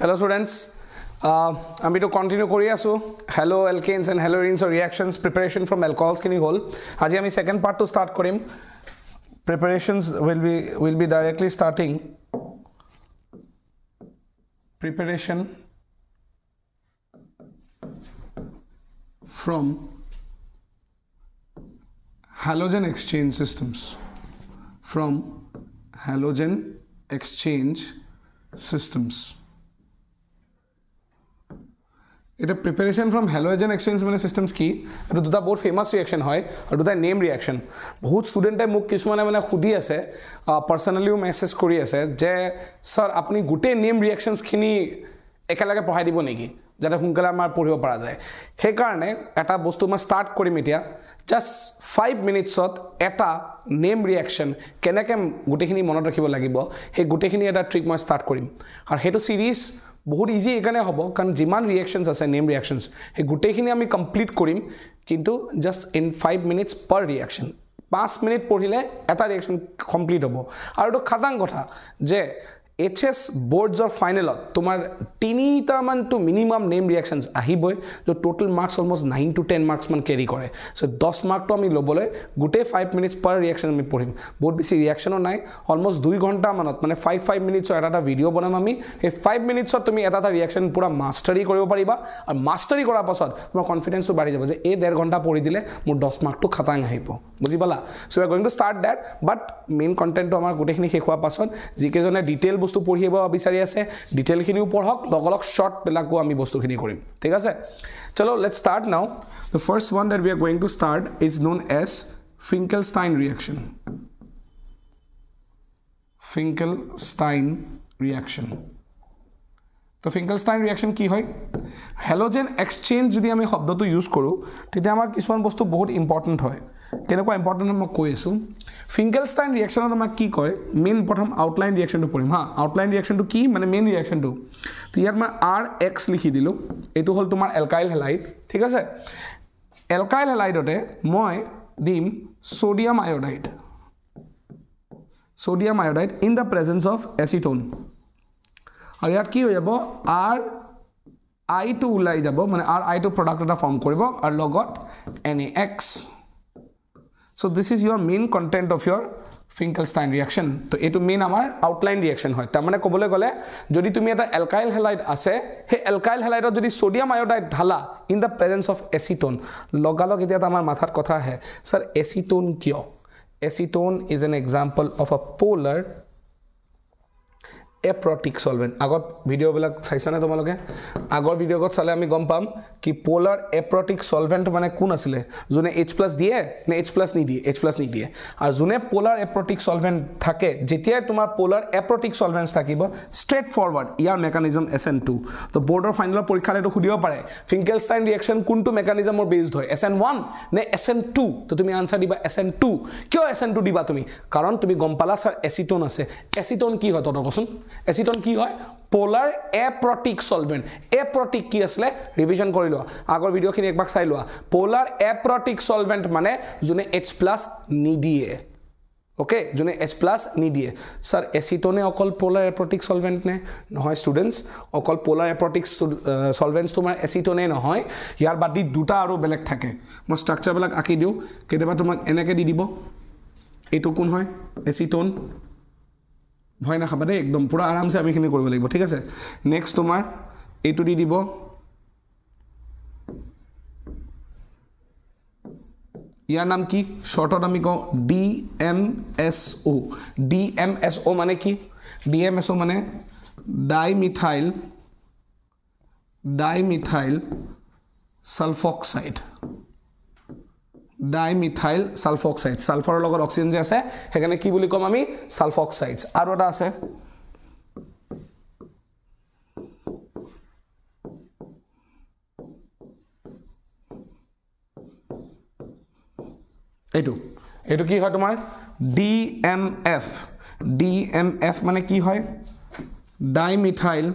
Hello students আমিতো continue কৰি আছোঁ। হেল্ল' এলকেইনছ এণ্ড হেল্ল' ৰিনছৰ ৰিয়েকশ্যনছ প্ৰিপেৰেশ্যন ফ্ৰম এলকহলছখিনি হ'ল আজি আমি ছেকেণ্ড পাৰ্টটো ষ্টাৰ্ট কৰিম। Preparations will be will be directly starting preparation from halogen exchange systems. From halogen exchange systems. এটা প্ৰিপেৰেশ্যন ফ্ৰম হেল'জেন এক্সচেঞ্জ মানে চিষ্টেমছ কি? এইটো দুটা বহুত ফেমাছ ৰিয়েকশ্যন হয় আৰু দুটা নেম ৰিয়েকশ্যন বহুত ষ্টুডেণ্টে মোক কিছুমানে মানে সুধি আছে পাৰ্চনেলিও মেছেজ কৰি আছে যে ছাৰ আপুনি গোটেই নেম ৰিয়েকশ্যনছখিনি একেলগে পঢ়াই দিব নেকি? যাতে সোনকালে আমাৰ পঢ়িব পৰা যায়। সেইকাৰণে এটা বস্তু মই ষ্টাৰ্ট কৰিম এতিয়া। জাষ্ট ফাইভ মিনিটছত এটা নেম ৰিয়েকশ্যন কেনেকৈ গোটেইখিনি মনত ৰাখিব লাগিব সেই গোটেইখিনি এটা ট্ৰিক মই ষ্টাৰ্ট কৰিম। আৰু সেইটো ছিৰিজ বহুত ইজি এইকাৰণে হ'ব কাৰণ যিমান ৰিয়েকশ্যনছ আছে নেম ৰিয়েকশ্যনছ সেই গোটেইখিনি আমি কমপ্লিট কৰিম কিন্তু just in five minutes per reaction পাঁচ মিনিট পঢ়িলে এটা ৰিয়েকশ্যন কমপ্লিট হ'ব। আৰু এইটো খাটাং কথা যে এইচ এছ বৰ্ডছৰ ফাইনেলত তোমাৰ তিনিটামানটো মিনিমাম নেম ৰিয়েকশ্যনছ আহিবই ত' total marks almost nine to ten মাৰ্কছমান carry. কৰে চ' দহ মাৰ্কটো আমি ল'বলৈ গোটেই ফাইভ মিনিটছ পাৰ ৰিয়েকশ্যন আমি পঢ়িম। বহুত বেছি ৰিয়েকশ্যনো নাই অলমষ্ট দুই ঘণ্টামানত মানে ফাইভ ফাইভ মিনিটছৰ এটা এটা ভিডিঅ' বনাম আমি। সেই ফাইভ মিনিটছত তুমি এটা এটা ৰিয়েকশ্যন পূৰা মাষ্টাৰী কৰিব পাৰিবা। আৰু মাষ্টাৰী কৰাৰ পাছত তোমাৰ কনফিডেঞ্চটো বাঢ়ি যাব যে এই ডেৰ ঘণ্টা পঢ়ি দিলে মোৰ দহ মাৰ্কটো খাটাং আহিব। বুজি পালা? So' you are going to start that but main কণ্টেণ্টটো আমাৰ গোটেইখিনি শেষ হোৱাৰ পাছত যিকেইজনে ডিটেইল বস্তু পঢ়িব বিচাৰি আছে ডিটেইলখিনিও পঢ়ক লগ লগ শ্বৰ্টবিলাকো আমি বস্তুখিনি কৰিম। ঠিক আছে? চলো let start now the first one that we are going to start is known as Finkelstein reaction Finkelstein reaction তো ফিংকেলষ্টাইন ৰিয়েকশ্যন কি হয়? হেল'জেন এক্সচেঞ্জ যদি আমি শব্দটো ইউজ কৰোঁ তেতিয়া আমাৰ কিছুমান বস্তু বহুত ইম্পৰ্টেণ্ট হয়। কেনেকুৱা ইম্পৰ্টেণ্ট মই কৈ আছোঁ? ফিংকেলষ্টাইন ৰিয়েকশ্যনত আমাক কি কয়? মেইন প্ৰথম আউটলাইন ৰিয়েকশ্যনটো পঢ়িম হা। আউটলাইন ৰিয়েকশ্যনটো কি? মানে মেইন ৰিয়েকশ্যনটো তো ইয়াত মই আৰ এক্স লিখি দিলোঁ। এইটো হ'ল তোমাৰ এলকাইল হেলাইড ঠিক আছে? এলকাইল হেলাইডতে মই দিম sodium iodide sodium iodide in the presence of acetone আৰু ইয়াত কি হৈ যাব? আৰ আইটো ওলাই যাব। মানে আৰ আইটো প্ৰডাক্ট এটা ফৰ্ম কৰিব। আৰু লগত N A X so' this is your main content of your Finkelstein reaction তো এইটো মেইন আমাৰ আউটলাইন ৰিয়েকশ্যন হয়। তাৰমানে ক'বলৈ গ'লে যদি তুমি এটা এলকাইল হেলাইড আছে সেই এলকাইল হেলাইডত যদি ছ'ডিয়াম আয়'ডাইড ঢালা in the presence of acetone লগালগ এতিয়া আমাৰ মাথাত কথা আহে ছাৰ এচিটন কিয়? Acetone is an example of a polar aprotic solvent আগত ভিডিঅ'বিলাক চাইছানে তোমালোকে? আগৰ ভিডিঅ'ত চালে আমি গম পাম কি প'লাৰ এপ্ৰটিক চলভেণ্ট মানে কোন আছিলে? যোনে এইচ প্লাছ দিয়ে নে এইচ প্লাছ নিদিয়ে? এইচ প্লাছ নিদিয়ে। আৰু যোনে প'লাৰ এপ্ৰটিক চলভেণ্ট থাকে যেতিয়াই তোমাৰ প'লাৰ এপ্ৰটিক চলভেণ্টছ থাকিব ষ্ট্ৰেইট ফৰৱাৰ্ড ইয়াৰ মেকানিজম এছ এন টু তো বৰ্ডৰ ফাইনেলৰ পৰীক্ষাত এইটো সুধিব পাৰে ফিংকেলষ্টাইন ৰিয়েকশ্যন কোনটো মেকানিজমৰ বেছড হয়? এছ এন ওৱান নে এছ এন টু তো তুমি আনচাৰ দিবা এছ এন টু কিয় এছ এন টু দিবা তুমি? কাৰণ তুমি গম পালা ছাৰ এচিটন আছে। এচিটন কি হয়? তহঁতৰ কচোন। এচিটন কি হয়? পলাৰ এপ্ৰটিক চলভেণ্ট এপ্ৰটিক কি আছিলে? ৰিভিজন কৰি লোৱা। আগৰ ভিডিঅ'খিনি একবাৰ চাই লোৱা। পলাৰ এপ্ৰটিক চলভেণ্ট মানে যোনে এইচ প্লাছ নিদিয়ে। অ'কে যোনে এইচ প্লাছ নিদিয়ে। ছাৰ এচিটনে অকল পলাৰ এপ্ৰটিক চলভেণ্ট নে? নহয় ষ্টুডেণ্টছ অকল পলাৰ এপ্ৰটিক চলভেণ্টছ তোমাৰ এচিটনে নহয়। ইয়াৰ বাদ দি দুটা আৰু বেলেগ থাকে। মই ষ্ট্ৰাকচাৰবিলাক আঁকি দিওঁ। কেতিয়াবা তোমাক এনেকৈ দি দিব। এইটো কোন হয়? এচিটন। ভয় নাখাবা দেই, একদম পূৰা আৰামছে আমি এইখিনি কৰিব লাগিব, ঠিক আছে? নেক্সট তোমাৰ, এইটো দি দিব। ইয়াৰ নাম কি? শ্বৰ্টত আমি কওঁ D M S O' D M S O' মানে কি? ডি এম এছ অ' মানে dimethyl dimethyl sulphoxide ছালফাৰৰ লগত অক্সিজেন যে আছে সেইকাৰণে কি বুলি ক'ম আমি? ছালফক্সাইডছ আৰু এটা আছে। এইটো। এইটো কি হয় তোমাৰ? D M F D M F মানে কি হয়? Dimethyl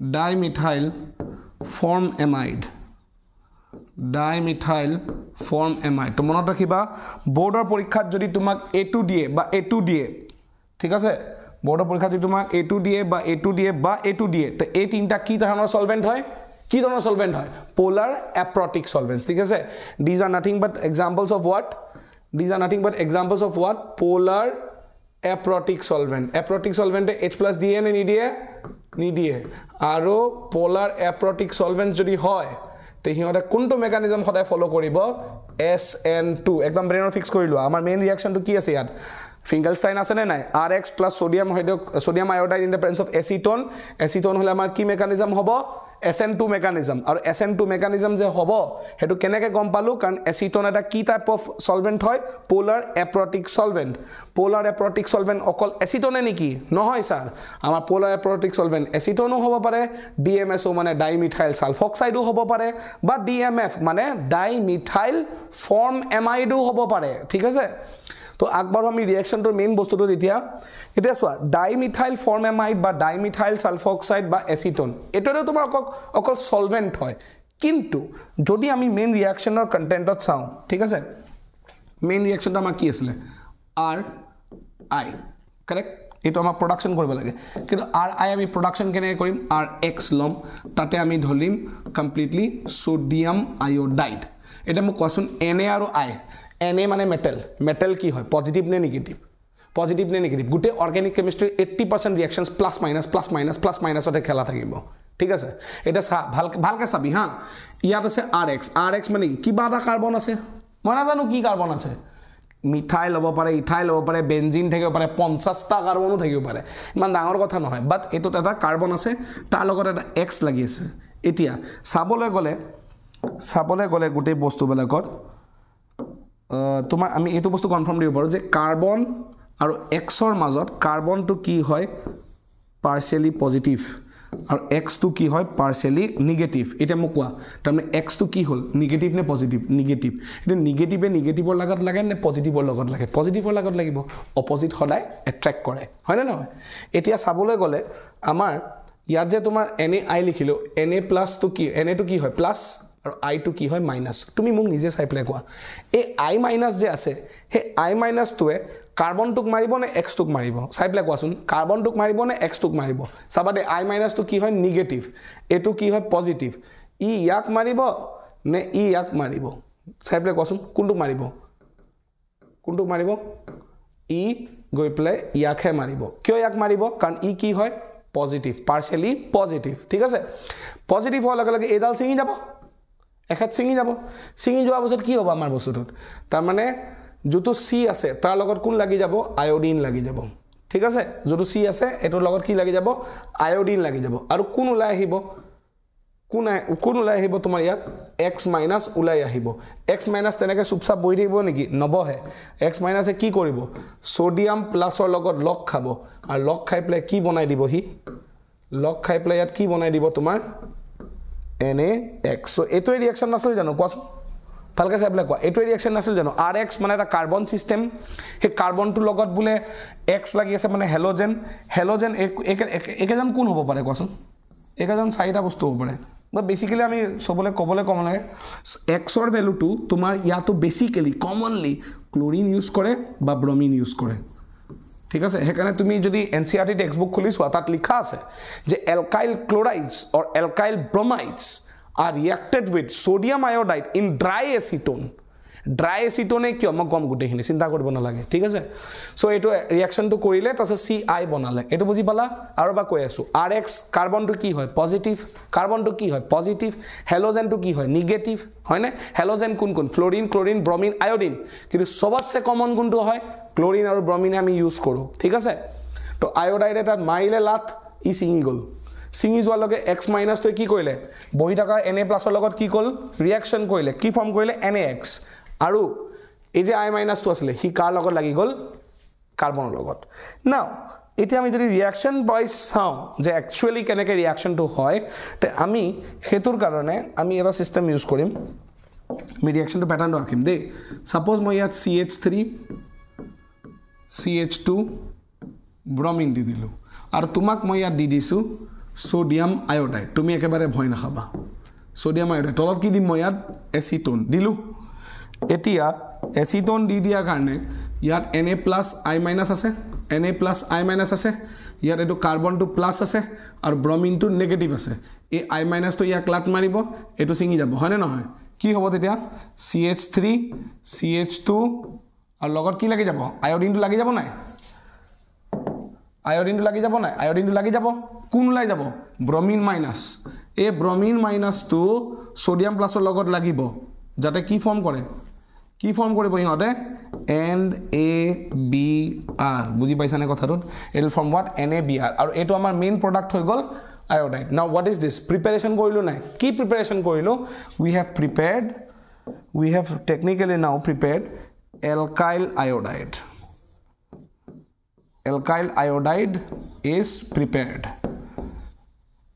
dimethyl formamide dimethyl formamide তো মনত ৰাখিবা বৰ্ডৰ পৰীক্ষাত যদি তোমাক এইটো দিয়ে বা এইটো দিয়ে ঠিক আছে? বৰ্ডৰ পৰীক্ষাত যদি তোমাক এইটো দিয়ে বা এইটো দিয়ে বা এইটো দিয়ে তে এই তিনিটা কি ধৰণৰ চলভেণ্ট হয়? কি ধৰণৰ চলভেণ্ট হয়? পলাৰ এপ্ৰটিক চলভেণ্টছ ঠিক আছে? These are nothing but examples of what these are nothing but examples of what polar aprotic solvent aprotic চলভেণ্টে H plus দিয়ে নে নিদিয়ে? নিদিয়ে। আৰু পলাৰ এপ্ৰটিক চলভেণ্ট যদি হয় তে সিহঁতে কোনটো মেকানিজম সদায় ফ'ল' কৰিব? এছ এন টু একদম ব্ৰেইনৰ ফিক্স কৰি লোৱা। আমাৰ মেইন ৰিয়েকশ্যনটো কি আছে ইয়াত? ফিংগেলষ্টাইন আছেনে নাই? R X plus sodium হাইড্ৰক sodium iodide in the presence of acetone acetone হ'লে আমাৰ কি মেকানিজম হ'ব? এছ এন টু মেকানিজম আৰু এছ এন টু মেকানিজম যে হ'ব সেইটো কেনেকৈ গম পালোঁ? কাৰণ এচিটন এটা কি টাইপ অফ চলভেণ্ট হয়? Polar aprotic solvent polar aprotic solvent অকল এচিটনে নেকি? নহয় ছাৰ আমাৰ পলাৰ এপ্ৰটিক চলভেণ্ট এচিটনো হ'ব পাৰে ডি এম এছো মানে ডাইমিথাইল ছালফক্সাইডো হ'ব পাৰে বা ডি এম এফ মানে ডাইমিথাইল ফৰ্ম এমাইডো হ'ব পাৰে। ঠিক আছে? তো আগবাঢ়ো আমি ৰিয়েকশ্যনটোৰ মেইন বস্তুটো এতিয়া। এতিয়া চোৱা ডাইমিথাইল ফৰ্মেমাইড বা ডাইমিথাইল ছালফক্সাইড বা এচিটন এইটোৰে তোমাৰ অকল অকল চলভেণ্ট হয়। কিন্তু যদি আমি মেইন ৰিয়েকশ্যনৰ কণ্টেণ্টত চাওঁ ঠিক আছে? মেইন ৰিয়েকশ্যনটো আমাৰ কি আছিলে? আৰ আই কাৰেক্ট এইটো আমাক প্ৰডাকশ্যন কৰিব লাগে। কিন্তু আৰ আই আমি প্ৰডাকশ্যন কেনেকৈ কৰিম? আৰ এক্স ল'ম। তাতে আমি ধৰিম কমপ্লিটলি ছ'ডিয়াম আয়'ডাইড এতিয়া মোক কোৱাচোন এন আৰু আই এন মানে মেটেল মেটেল কি হয়? পজিটিভ নে নিগেটিভ পজিটিভ নে নিগেটিভ গোটেই organic কেমিষ্ট্ৰিৰ eighty percent reactions plus minus plus minus plus মাইনাছতে খেলা থাকিব। ঠিক আছে? এতিয়া চা ভালকৈ ভালকৈ চাবি হা। ইয়াত আছে আৰ এক্স আৰ এক্স মানে কি? কিবা এটা কাৰ্বন আছে। মই নাজানো কি কাৰ্বন আছে। মিঠাই ল'ব পাৰে ইঠাই ল'ব পাৰে বেঞ্জিন থাকিব পাৰে পঞ্চাছটা কাৰ্বনো থাকিব পাৰে। ইমান ডাঙৰ কথা নহয়। বাট এইটোত এটা কাৰ্বন আছে। তাৰ লগত এটা এক্স লাগি আছে। এতিয়া চাবলৈ গ'লে চাবলৈ গ'লে গোটেই বস্তুবিলাকত তোমাৰ আমি এইটো বস্তু কনফাৰ্ম দিব পাৰোঁ যে কাৰ্বন আৰু এক্সৰ মাজত কাৰ্বনটো কি হয়? পাৰ্চিয়েলি পজিটিভ আৰু এক্সটো কি হয়? পাৰ্চিয়েলি নিগেটিভ এতিয়া মোক কোৱা তাৰমানে এক্সটো কি হ'ল? নিগেটিভ নে পজিটিভ নিগেটিভ এতিয়া নিগেটিভে নিগেটিভৰ লগত লাগে নে পজিটিভৰ লগত লাগে? পজিটিভৰ লগত লাগিব। অপজিট সদায় এট্ৰেক্ট কৰে। হয়নে নহয়? এতিয়া চাবলৈ গ'লে আমাৰ ইয়াত যে তোমাৰ N A I লিখিলোঁ N A প্লাছটো কি? এন এটো কি হয়? প্লাছ আৰু আইটো কি হয়? মাইনাছ তুমি মোক নিজে চাই পেলাই কোৱা। এই আই মাইনাছ যে আছে সেই আই মাইনাছটোৱে কাৰ্বনটোক মাৰিব নে এক্সটোক মাৰিব? চাই পেলাই কোৱাচোন। কাৰ্বনটোক মাৰিব নে এক্সটোক মাৰিব? চাবা দেই আই মাইনাছটো কি হয়? নিগেটিভ এইটো কি হয়? পজিটিভ ই ইয়াক মাৰিব নে ই ইয়াক মাৰিব? চাই পেলাই কোৱাচোন কোনটোক মাৰিব? কোনটোক মাৰিব? ই গৈ পেলাই ইয়াকহে মাৰিব। কিয় ইয়াক মাৰিব? কাৰণ ই কি হয়? পজিটিভ পাৰ্চিয়েলি পজিটিভ ঠিক আছে? পজিটিভ হোৱাৰ লগে লগে এইডাল ছিঙি যাব। এখেত ছিঙি যাব। ছিঙি যোৱাৰ পাছত কি হ'ব আমাৰ বস্তুটোত? তাৰমানে যিটো চি আছে তাৰ লগত কোন লাগি যাব? আয়ডিন লাগি যাব। ঠিক আছে? যিটো চি আছে এইটোৰ লগত কি লাগি যাব? আয়ডিন লাগি যাব। আৰু কোন ওলাই আহিব? কোন কোন ওলাই আহিব? তোমাৰ ইয়াত এক্স মাইনাছ ওলাই আহিব। এক্স মাইনাছ তেনেকৈ চুপচাপ বহি থাকিব নেকি? নবহে। এক্স মাইনাছে কি কৰিব? ছ'ডিয়াম প্লাছৰ লগত লগ খাব। আৰু লগ খাই পেলাই কি বনাই দিব সি? লগ খাই পেলাই ইয়াত কি বনাই দিব তোমাৰ? এন এ এক্স এইটোৱে ৰিয়েকশ্যন নাছিল জানো? কোৱাচোন। ভালকৈ চাই পেলাই কোৱা। এইটোৱে ৰিয়েকশ্যন নাছিল জানো? আৰ এক্স মানে এটা কাৰ্বন ছিষ্টেম সেই কাৰ্বনটোৰ লগত বোলে এক্স লাগি আছে মানে হেল'জেন হেল'জেন একেজন কোন হ'ব পাৰে কোৱাচোন? একেজন চাৰিটা বস্তু হ'ব পাৰে। বা বেচিকেলি আমি চবলৈ ক'বলৈ ক'ব লাগে এক্সৰ ভেলুটো তোমাৰ ইয়াতো বেচিকেলি কমনলি ক্লৰিন ইউজ কৰে বা ব্ৰমিন ইউজ কৰে। ঠিক আছে? সেইকাৰণে তুমি যদি N C R T textbook খুলি চোৱা তাত লিখা আছে যে alkyl chlorides or alkyl bromides are reacted with sodium iodide in dry acetone dry এচিটনে কিয়? মই কম গোটেইখিনি চিন্তা কৰিব নালাগে ঠিক আছে? চ' এইটো ৰিয়েকশ্যনটো কৰিলে তাৰপিছত চি আই বনালে। এইটো বুজি পালা? আৰু এবাৰ কৈ আছোঁ আৰ এক্স কাৰ্বনটো কি হয়? পজিটিভ কাৰ্বনটো কি হয়? পজিটিভ হেল'জেনটো কি হয়? নিগেটিভ হয়নে? হেল'জেন কোন কোন? ফ্ল'ৰিন ক্লৰিন ব্ৰমিন আয়ডিন কিন্তু চবতছে কমন কোনটো হয়? ক্লৰিন আৰু ব্ৰমিনে আমি ইউজ কৰোঁ ঠিক আছে? তো আয়ডাইডে তাত মাৰিলে লাট ই ছিঙি গ'ল। ছিঙি যোৱাৰ লগে এক্স মাইনাছটোৱে কি কৰিলে? বহি থকা এন এ প্লাছৰ লগত কি ক'ল? ৰিয়েকশ্যন কৰিলে। কি ফৰ্ম কৰিলে? এন এ এক্স আৰু এই যে আই মাইনাছটো আছিলে সি কাৰ লগত লাগি গ'ল? কাৰ্বনৰ লগত। নাও এতিয়া আমি যদি ৰিয়েকশ্যন ৱাইজ চাওঁ যে একচুৱেলি কেনেকৈ ৰিয়েকশ্যনটো হয় তে আমি সেইটোৰ কাৰণে আমি এটা ছিষ্টেম ইউজ কৰিম। আমি ৰিয়েকশ্যনটো পেটাৰ্ণটো ৰাখিম দেই। ছাপ'জ মই ইয়াত C H three C H two bromine দি দিলোঁ। আৰু তোমাক মই ইয়াত দি দিছোঁ ছ'ডিয়াম আয়ডাইড তুমি একেবাৰে ভয় নাখাবা। ছ'ডিয়াম আয়ডাইড তলত কি দিম মই ইয়াত? এচিটন দিলোঁ। এতিয়া এচিটন দি দিয়াৰ কাৰণে ইয়াত N A plus I minus আছে। N A plus I minus আছে। ইয়াত এইটো কাৰ্বনটো প্লাছ আছে আৰু ব্ৰমিনটো নেগেটিভ আছে। এই আই মাইনাছটো ইয়াক লাট মাৰিব। এইটো ছিঙি যাব। হয়নে নহয়? কি হ'ব তেতিয়া? C H three C H two আৰু লগত কি লাগি যাব? আয়ডিনটো লাগি যাব নাই? আয়ডিনটো লাগি যাব নাই? আয়ডিনটো লাগি যাব? কোন ওলাই যাব? Bromine minus. এই ব্ৰমিন মাইনাছটো ছ'ডিয়াম প্লাছৰ লগত লাগিব। যাতে কি ফৰ্ম কৰে? কি ফৰ্ম কৰিব সিহঁতে? এণ্ড এ বি আৰ বুজি পাইছানে কথাটোত? এইটো form what N A B R আৰু এইটো আমাৰ মেইন প্ৰডাক্ট হৈ গ'ল আয়'ডাইড নাও হোৱাট ইজ দিছ প্ৰিপেৰেশ্যন কৰিলোঁ নাই? কি প্ৰিপেৰেশ্যন কৰিলোঁ? We have prepared we have technically now prepared alkyl iodide alkyl iodide is prepared.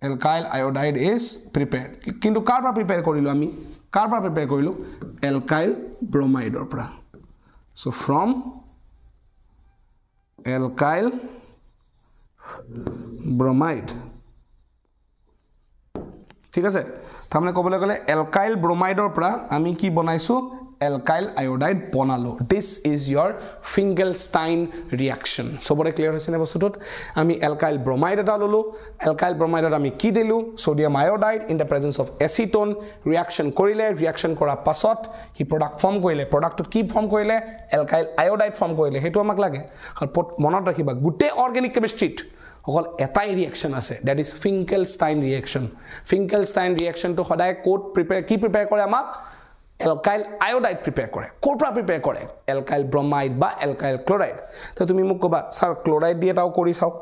Alkyl iodide is prepared. কিন্তু কাৰ পৰা প্ৰিপেয়াৰ কৰিলোঁ আমি? কাৰ পৰা প্ৰিপেয়াৰ কৰিলোঁ? এলকাইল ব্ৰমাইডৰ পৰা. চ' ফ্ৰম এলকাইল ব্ৰমাইড ঠিক আছে? তাৰমানে ক'বলৈ গ'লে এলকাইল ব্ৰমাইডৰ পৰা আমি কি বনাইছোঁ? এলকাইল আয়'ডাইড বনালোঁ। This is your Finkelstein reaction চবৰে ক্লিয়াৰ হৈছেনে বস্তুটোত? আমি এলকাইল ব্ৰমাইড এটা ল'লোঁ। এলকাইল ব্ৰমাইডত আমি কি দিলোঁ? Sodium iodide in the presence of acetone reaction কৰিলে ৰিয়েকশ্যন কৰাৰ পাছত সি প্ৰডাক্ট ফৰ্ম কৰিলে। প্ৰডাক্টটোত কি ফৰ্ম কৰিলে? এলকাইল আয়'ডাইড ফৰ্ম কৰিলে। সেইটো আমাক লাগে। আৰু মনত ৰাখিবা গোটেই অৰ্গেনিক কেমিষ্ট্ৰিত অকল এটাই ৰিয়েকশ্যন আছে। That is Finkelstein reaction Finkelstein ৰিয়েকশ্যনটো সদায় ক'ত প্ৰিপেয়াৰ কি প্ৰিপেয়াৰ কৰে আমাক? এলকাইল আয়'ডাইড প্ৰিপেয়াৰ কৰে ক'ৰ পৰা প্ৰিপেয়াৰ কৰে? এলকাইল ব্ৰমাইড বা এলকাইল ক্লৰাইড তো তুমি মোক ক'বা ছাৰ ক্লৰাইড দি এটাও কৰি চাওক।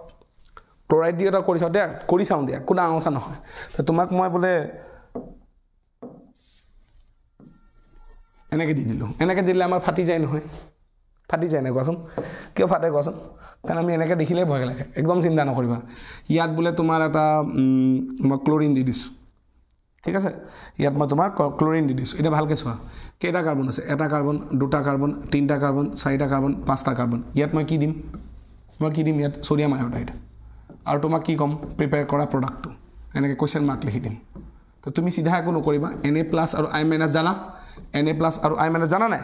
ক্লৰাইড দি এটাও কৰি চাওঁ দিয়া কৰি চাওঁ দিয়া কোনো ডাঙৰ কথা নহয়। তো তোমাক মই বোলে এনেকৈ দি দিলোঁ। এনেকৈ দিলে আমাৰ ফাটি যায় নহয়। ফাটি যায় নাই কোৱাচোন? কিয় ফাটে কোৱাচোন? কাৰণ আমি এনেকৈ দেখিলেই ভয় লাগে। একদম চিন্তা নকৰিবা। ইয়াত বোলে তোমাৰ এটা মই ক্লৰিন দি দিছোঁ। ঠিক আছে? ইয়াত মই তোমাৰ ক্লৰিন দি দিছোঁ। এতিয়া ভালকৈ চোৱা। কেইটা কাৰ্বন আছে? এটা কাৰ্বন দুটা কাৰ্বন তিনিটা কাৰ্বন চাৰিটা কাৰ্বন পাঁচটা কাৰ্বন ইয়াত মই কি দিম? মই কি দিম ইয়াত? ছ'ডিয়াম আয়'ডাইড আৰু তোমাক কি ক'ম? প্ৰিপেয়াৰ কৰা প্ৰডাক্টটো এনেকৈ কুৱেশ্যন মাৰ্ক লিখি দিম। তো তুমি চিধা একো নকৰিবা। এন এ প্লাছ আৰু আই মাইনাছ জানা? এন এ প্লাছ আৰু আই মাইনাছ জানা নাই?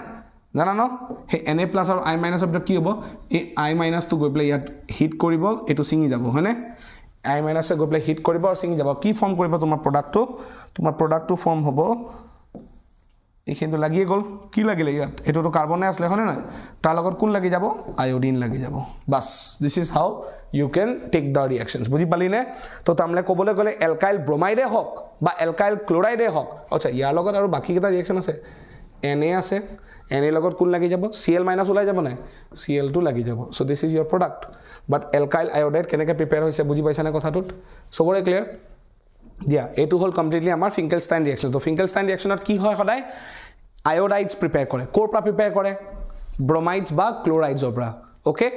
জানা ন? সেই এন এ প্লাছ আৰু আই মাইনাছৰ ভিতৰত কি হ'ব? এই আই মাইনাছটো গৈ পেলাই ইয়াত হিট কৰিব এইটো ছিঙি যাব হয়নে? আই মাইনাছে গৈ পেলাই হিট কৰিব আৰু ছিঙি যাব। কি ফৰ্ম কৰিব তোমাৰ প্ৰডাক্টটো তোমাৰ প্ৰডাক্টটো ফৰ্ম হ'ব এইখিনিতো লাগিয়ে গ'ল। কি লাগিলে ইয়াত? এইটোতো কাৰ্বনে আছিলে হয়নে নহয়? তাৰ লগত কোন লাগি যাব? আয়ডিন লাগি যাব। Bus this is how you can take the reactions বুজি পালিনে? তো তাৰমানে ক'বলৈ গ'লে এলকাইল ব্ৰমাইডে হওক বা এলকাইল ক্লৰাইডে হওক। আচ্ছা ইয়াৰ লগত আৰু বাকীকেইটা ৰিয়েকশ্যন আছে? এন এ আছে। এন এৰ লগত কোন লাগি যাব? চি এল মাইনাছ ওলাই যাব নাই? চি এলটো লাগি যাব। So' this is your product but alkyl iodide কেনেকৈ প্ৰিপেয়াৰ হৈছে বুজি পাইছানে কথাটোত? চবৰে ক্লিয়াৰ দিয়া এইটো হ'ল কমপ্লিটলি আমাৰ ফিংকেল ষ্টাইন ৰিয়েকশ্যন তো ফিংকেল ষ্টাইন ৰিয়েকশ্যনত কি হয় সদায়? আয়ডাইডছ প্ৰিপেয়াৰ কৰে। ক'ৰ পৰা প্ৰিপেয়াৰ কৰে? ব্ৰমাইডছ বা ক্ল'ৰাইডছৰ পৰা। অ'কে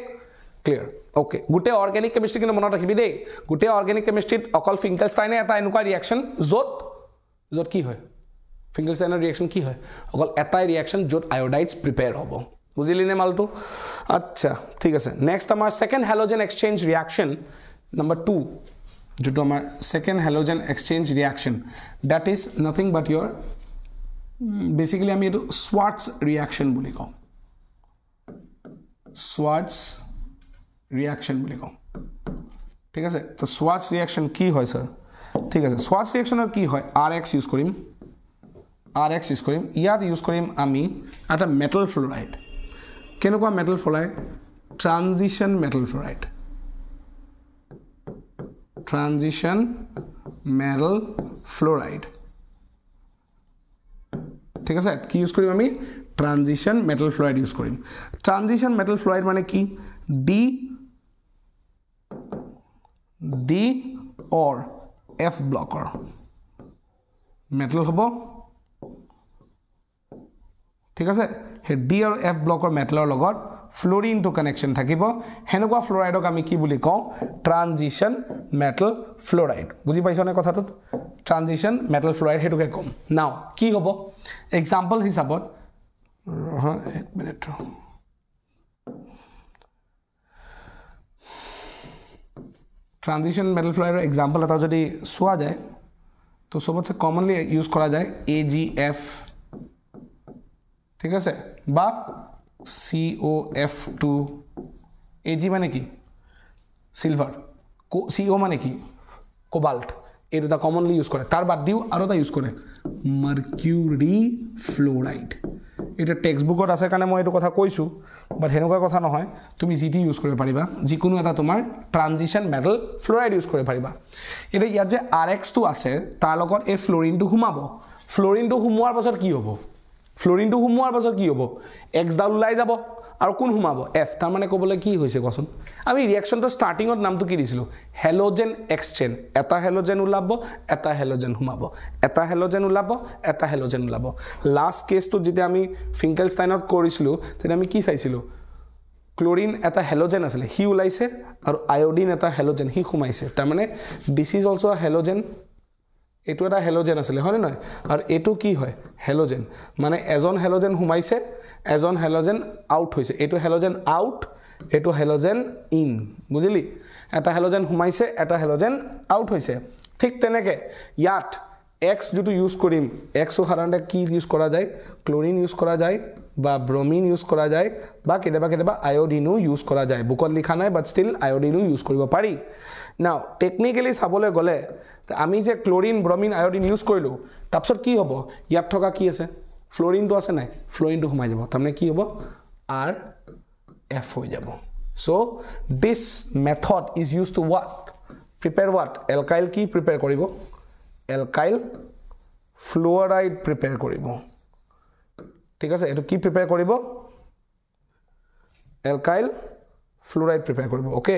ক্লিয়াৰ অ'কে গোটেই অৰ্গেনিক কেমিষ্ট্ৰি কিন্তু মনত ৰাখিবি দেই। গোটেই অৰ্গেনিক কেমিষ্ট্ৰিত অকল ফিংকেল ষ্টাইনে এটা এনেকুৱা ৰিয়েকশ্যন য'ত য'ত কি হয়? ফিংকেল ষ্টাইনৰ ৰিয়েকশ্যন কি হয়? অকল এটাই ৰিয়েকশ্যন য'ত আয়ডাইডছ প্ৰিপেয়াৰ হ'ব। বুজিলি নে মালটো? আচ্ছা ঠিক আছে। নেক্সট আমাৰ second halogen exchange reaction number two যিটো আমাৰ second halogen exchange reaction that is nothing but your basically আমি এইটো স্ৱাৰ্টছ ৰিয়েকশ্যন বুলি কওঁ। স্ৱাৰ্টছ ৰিয়েকশ্যন বুলি কওঁ। ঠিক আছে? তো স্ৱাৰ্টছ ৰিয়েকশ্যন কি হয় ছাৰ ঠিক আছে স্ৱাৰ্টছ ৰিয়েকশ্যনত কি হয়? আৰ এক্স ইউজ কৰিম। আৰ এক্স ইউজ কৰিম। ইয়াত ইউজ কৰিম আমি এটা মেটেল ফ্ল'ৰাইড কেনেকুৱা metal fluoride transition metal fluoride transition metal fluoride ঠিক আছে? কি ইউজ কৰিম আমি? ট্ৰানজিশ্যন মেটেল ফ্ল'ৰাইড ইউজ কৰিম। ট্ৰানজিশ্যন মেটেল ফ্ল'ৰাইড মানে কি? ডি ডি অৰ এফ ব্লকৰ মেটেল হ'ব। ঠিক আছে? সেই ডি আৰু এফ ব্লকৰ মেটেলৰ লগত ফ্ল'ৰিনটো কানেকশ্যন থাকিব। সেনেকুৱা ফ্ল'ৰাইডক আমি কি বুলি কওঁ? ট্ৰানজিশ্যন মেটেল ফ্ল'ৰাইড বুজি পাইছনে কথাটোত? ট্ৰানজিশ্যন মেটেল ফ্ল'ৰাইড সেইটোকে ক'ম। নাও কি হ'ব? এক্সাম্পল হিচাপত এক মিনিট ট্ৰানজিশ্যন মেটেল ফ্ল'ৰাইডৰ এক্সাম্পল এটা যদি চোৱা যায় তো চবতছে কমনলি ইউজ কৰা যায় এ জি এফ ঠিক আছে? বা C O' F two A G মানে কি? চিলভাৰ চি অ' মানে কি? কোবাল্ট এই দুটা কমনলি ইউজ কৰে। তাৰ বাদ দিও আৰু এটা ইউজ কৰে। মাৰ্কিউৰি ফ্ল'ৰাইড এতিয়া টেক্সট বুকত আছে কাৰণে মই এইটো কথা কৈছোঁ বাট সেনেকুৱা কথা নহয়। তুমি যি টি ইউজ কৰিব পাৰিবা যিকোনো এটা তোমাৰ ট্ৰানজিশ্যন মেটেল ফ্ল'ৰাইড ইউজ কৰিব পাৰিবা। এতিয়া ইয়াত যে আৰ এক্সটো আছে তাৰ লগত এই ফ্ল'ৰিনটো সোমাব। ফ্ল'ৰিনটো সোমোৱাৰ পাছত কি হ'ব? ফ্ল'ৰিনটো সোমোৱাৰ পাছত কি হ'ব? এক্সডাল ওলাই যাব আৰু কোন সোমাব? এফ তাৰমানে ক'বলৈ কি হৈছে কোৱাচোন? আমি ৰিয়েকশ্যনটো ষ্টাৰ্টিঙত নামটো কি দিছিলোঁ? হেল'জেন এক্সচেঞ্জ এটা হেল'জেন ওলাব এটা হেল'জেন সোমাব। এটা হেল'জেন ওলাব এটা হেল'জেন ওলাব। লাষ্ট কেছটোত যেতিয়া আমি ফিংকেলষ্টাইনত কৰিছিলোঁ তেতিয়া আমি কি চাইছিলোঁ? ক্লৰিন এটা হেল'জেন আছিলে সি ওলাইছে আৰু আয়ডিন এটা হেল'জেন সি সোমাইছে। তাৰমানে দিছ ইজ অলছ' হেল'জেন এইটো এটা হেল'জেন আছিলে হয়নে নহয়? আৰু এইটো কি হয়? হেল'জেন। মানে এজন হেল'জেন সোমাইছে এজন হেল'জেন আউট হৈছে। এইটো হেল'জেন আউট এইটো হেল'জেন ইন বুজিলি? এটা হেল'জেন সোমাইছে এটা হেল'জেন আউট হৈছে। ঠিক তেনেকৈ ইয়াত এক্স যিটো ইউজ কৰিম এক্সো সাধাৰণতে কি ইউজ কৰা যায়? ক্লৰিন ইউজ কৰা যায় বা ব্ৰমিন ইউজ কৰা যায় বা কেতিয়াবা কেতিয়াবা আয়ডিনো ইউজ কৰা যায়। বুকত লিখা নাই বাট ষ্টিল আয়ডিনো ইউজ কৰিব পাৰি। নাও টেকনিকেলি চাবলৈ গ'লে আমি যে ক্লৰিন ব্ৰমিন আয়ডিন ইউজ কৰিলোঁ তাৰপিছত কি হ'ব? ইয়াত থকা কি আছে? ফ্ল'ৰিনটো আছে নাই? ফ্ল'ৰিনটো সোমাই যাব। তাৰমানে কি হ'ব? আৰ এফ হৈ যাব। So' this method is use to what prepare what alkyl কি প্ৰিপেয়াৰ কৰিব? এলকাইল ফ্লুৱাৰাইড প্ৰিপেয়াৰ কৰিব। ঠিক আছে? এইটো কি প্ৰিপেয়াৰ কৰিব? এলকাইল ফ্লুৰাইড প্ৰিপেয়াৰ কৰিব। Okay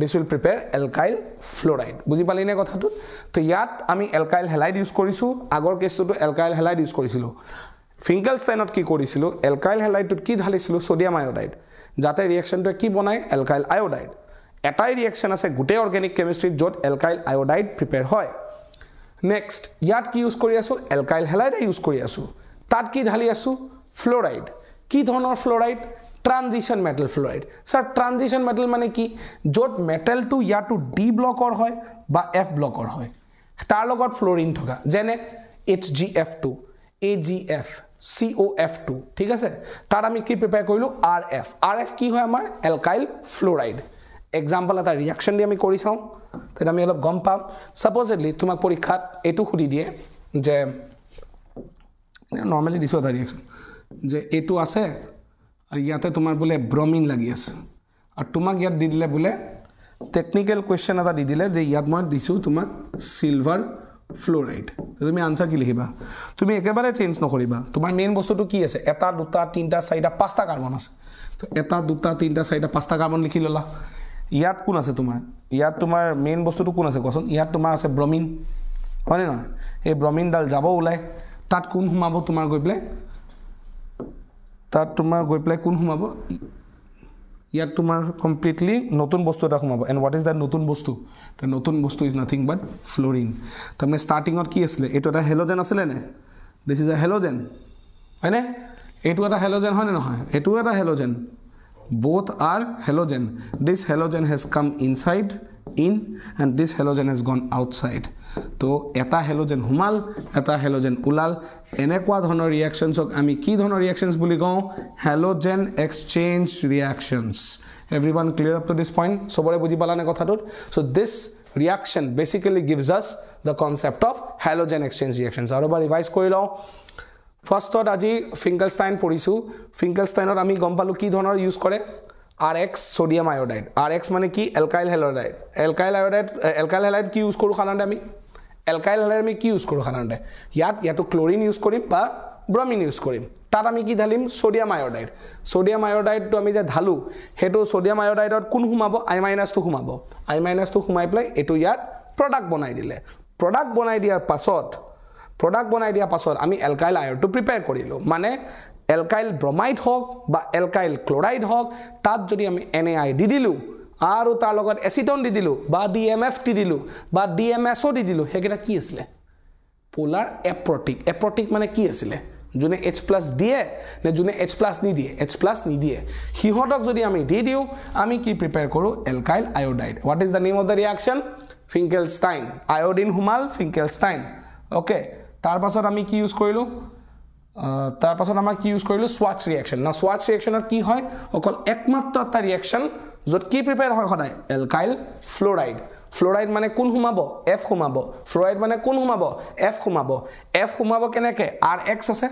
this will prepare alkyl fluoride বুজি পালি নে কথাটো? তো ইয়াত আমি এলকাইল হেলাইড ইউজ কৰিছোঁ। আগৰ কেছটোতো এলকাইল হেলাইড ইউজ কৰিছিলোঁ। ফিংকেল ষ্টাইনত কি কৰিছিলোঁ? এলকাইল হেলাইডটোত কি ঢালিছিলোঁ? ছ'ডিয়াম আয়'ডাইড যাতে ৰিয়েকশ্যনটোৱে কি বনায়? এলকাইল আয়'ডাইড এটাই ৰিয়েকশ্যন আছে গোটেই অৰ্গেনিক কেমিষ্ট্ৰিত য'ত এলকাইল আয়'ডাইড প্ৰিপেয়াৰ হয়। নেক্সট ইয়াত কি ইউজ কৰি আছোঁ? এলকাইল হেলাইডে ইউজ কৰি আছোঁ। তাত কি ঢালি আছোঁ? ফ্ল'ৰাইড কি ধৰণৰ fluoride transition metal fluoride sir transition metal মানে কি? য'ত মেটেলটো ইয়াতো ডি ব্লকৰ হয় বা এফ ব্লকৰ হয়। তাৰ লগত ফ্ল'ৰিন থকা যেনে H G F two A G F C O' F two ঠিক আছে? তাত আমি কি প্ৰিপেয়াৰ কৰিলোঁ? আৰ এফ আৰ এফ কি হয় আমাৰ? এলকাইল ফ্ল'ৰাইড এক্সাম্পল এটা ৰিয়েকশ্যন দি আমি কৰি চাওঁ। তেতিয়া আমি অলপ গম পাম। ছাপ'জলি তোমাক পৰীক্ষাত এইটো সুধি দিয়ে যে নৰ্মেলি দিছোঁ এটা ৰিয়েকশ্যন যে এইটো আছে আৰু ইয়াতে তোমাৰ বোলে ব্ৰমিন লাগি আছে। আৰু তোমাক ইয়াত দি দিলে বোলে টেকনিকেল কুৱেশ্যন এটা দি দিলে যে ইয়াত মই দিছোঁ তোমাক চিলভাৰ ফ্ল'ৰাইড তুমি আনচাৰ কি লিখিবা? তুমি একেবাৰে চেঞ্জ নকৰিবা। তোমাৰ মেইন বস্তুটো কি আছে? এটা দুটা তিনিটা চাৰিটা পাঁচটা কাৰ্বন আছে। তো এটা দুটা তিনিটা চাৰিটা পাঁচটা কাৰ্বন লিখি ল'লা। ইয়াত কোন আছে তোমাৰ? ইয়াত তোমাৰ মেইন বস্তুটো কোন আছে কোৱাচোন? ইয়াত তোমাৰ আছে ব্ৰমিন হয়নে নহয়? এই ব্ৰমিনডাল যাব ওলাই। তাত কোন সোমাব তোমাৰ গৈ পেলাই? তাত তোমাৰ গৈ পেলাই কোন সোমাব? ইয়াত তোমাৰ কমপ্লিটলি নতুন বস্তু এটা সোমাব। এণ্ড হোৱাট ইজ দ্য নতুন বস্তু? নতুন বস্তু ইজ নাথিং বাট ফ্ল'ৰিন তাৰমানে ষ্টাৰ্টিঙত কি আছিলে? এইটো এটা হেল'জেন আছিলে নে? দিছ ইজ এ হেল'জেন হয়নে? এইটো এটা হেল'জেন হয়নে নহয়? এইটোও এটা halogen both are halogen. This halogen has come inside in and this halogen has gone outside. তো এটা হেল'জেন সোমাল এটা হেল'জেন ওলাল। এনেকুৱা ধৰণৰ ৰিয়েকশ্যনছক আমি কি ধৰণৰ ৰিয়েকশ্যনছ বুলি কওঁ? Halogen exchange reactions every one clear up to this point চবৰে বুজি পালানে কথাটোত? So' this reaction basically gives us the concept of halogen exchange reactions আৰু এবাৰ ৰিভাইজ কৰি লওঁ। ফাৰ্ষ্টত আজি ফিংকেলষ্টাইন পঢ়িছোঁ। ফিংকেলষ্টাইনত আমি গম পালোঁ কি ধৰণৰ ইউজ কৰে? R X sodium iodide R X মানে কি? Alkyl halide alkyl iodide alkyl halide কি ইউজ কৰোঁ সাধাৰণতে আমি? এলকাইল হেলাইড আমি কি ইউজ কৰোঁ সাধাৰণতে? ইয়াত ইয়াতো ক্লৰিন ইউজ কৰিম বা ব্ৰমিন ইউজ কৰিম। তাত আমি কি ঢালিম? ছ'ডিয়াম আয়'ডাইড ছ'ডিয়াম আয়'ডাইডটো আমি যে ঢালোঁ সেইটো ছ'ডিয়াম আয়'ডাইডত কোন সোমাব? আই মাইনাছটো সোমাব। আই মাইনাছটো সোমাই পেলাই এইটো ইয়াত প্ৰডাক্ট বনাই দিলে। প্ৰডাক্ট বনাই দিয়াৰ পাছত প্ৰডাক্ট বনাই দিয়াৰ পাছত আমি এলকাইল আয়ৰটো প্ৰিপেয়াৰ কৰিলোঁ মানে এলকাইল ব্ৰমাইড হওক বা এলকাইল ক্লৰাইড হওক তাত যদি আমি এন এ আই দি দিলোঁ আৰু তাৰ লগত এচিটন দি দিলোঁ বা ডি এম এফ দি দিলোঁ বা ডি এম এছও দি দিলোঁ সেইকেইটা কি আছিলে? পলাৰ এপ্ৰটিক এপ্ৰটিক মানে কি আছিলে? যোনে এইচ প্লাছ দিয়ে নে যোনে এইচ প্লাছ নিদিয়ে? এইচ প্লাছ নিদিয়ে। সিহঁতক যদি আমি দি দিওঁ আমি কি প্ৰিপেয়াৰ কৰোঁ? Alkyl iodide what is the name of the reaction Finkelstein iodine সোমাল ফিংকেলষ্টাইন অ'কে তাৰ পাছত আমি কি ইউজ কৰিলোঁ? তাৰপাছত আমাৰ কি ইউজ কৰিলোঁ? স্ৱাটছ ৰিয়েকশ্যন না স্ৱাটছ ৰিয়েকশ্যনত কি হয়? অকল একমাত্ৰ এটা ৰিয়েকশ্যন য'ত কি প্ৰিপেয়াৰ হয় সদায়? এলকাইল ফ্ল'ৰাইড ফ্ল'ৰাইড মানে কোন সোমাব? এফ সোমাব। ফ্ল'ৰাইড মানে কোন সোমাব? এফ সোমাব। এফ সোমাব কেনেকৈ? আৰ এক্স আছে।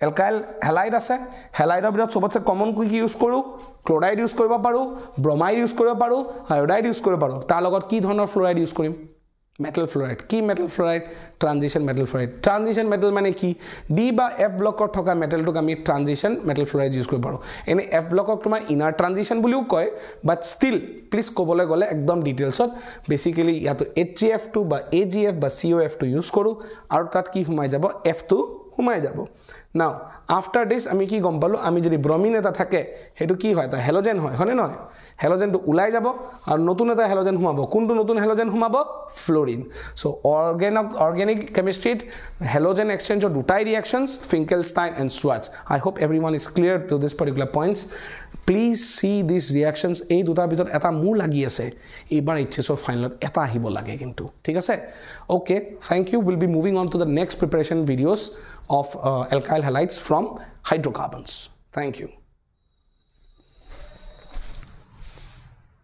এলকাইল হেলাইড আছে। হেলাইডৰ ভিতৰত চবতছে কমন কি কি ইউজ কৰোঁ? ক্ল'ৰাইড ইউজ কৰিব পাৰোঁ ব্ৰমাইড ইউজ কৰিব পাৰোঁ আয়'ডাইড ইউজ কৰিব পাৰোঁ। তাৰ লগত কি ধৰণৰ ফ্ল'ৰাইড ইউজ কৰিম? মেটেল ফ্ল'ৰাইড কি metal fluoride transition metal fluoride transition metal মানে কি? ডি বা এফ ব্লকত থকা মেটেলটোক আমি ট্ৰানজিশ্যন মেটেল ফ্ল'ৰাইড ইউজ কৰিব পাৰোঁ। এনেই এফ ব্লকক তোমাৰ ইনাৰ ট্ৰানজিশ্যন বুলিও কয় বাট ষ্টিল প্লিজ ক'বলৈ গ'লে একদম ডিটেইলছত বেচিকেলি ইয়াতো এইচ জি এফটো বা এ জি এফ বা চি অ' এফটো ইউজ কৰোঁ। আৰু তাত কি সোমাই যাব? এফটো সোমাই যাব। নাও আফটাৰ দিছ আমি কি গম পালোঁ? আমি যদি ব্ৰমিন এটা থাকে সেইটো কি হয়? এটা হেল'জেন হয় হয়নে নহয়? হেল'জেনটো ওলাই যাব আৰু নতুন এটা হেল'জেন সোমাব। কোনটো নতুন হেল'জেন সোমাব? ফ্ল'ৰিন চ' অৰ্গেনক অৰ্গেনিক কেমিষ্ট্ৰিত হেল'জেন এক্সচেঞ্জৰ দুটাই reactions Finkelstein and Swarts I hope everyone is clear to this particular points please see this reactions এই দুটাৰ ভিতৰত এটা মোৰ লাগি আছে। এইবাৰ এইচ এছৰ ফাইনেলত এটা আহিব লাগে কিন্তু। ঠিক আছে? Okay thank you will be moving on to the next preparation videos of uh, alkyl halides from hydrocarbons. Thank you.